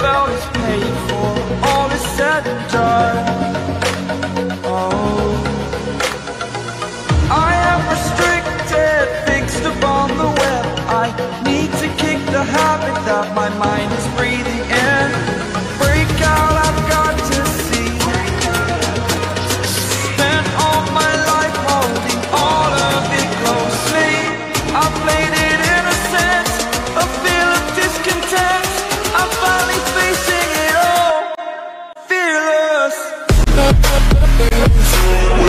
All is said and done. Oh. I am restricted, fixed upon the web. I need to kick the habit that my mind Yeah.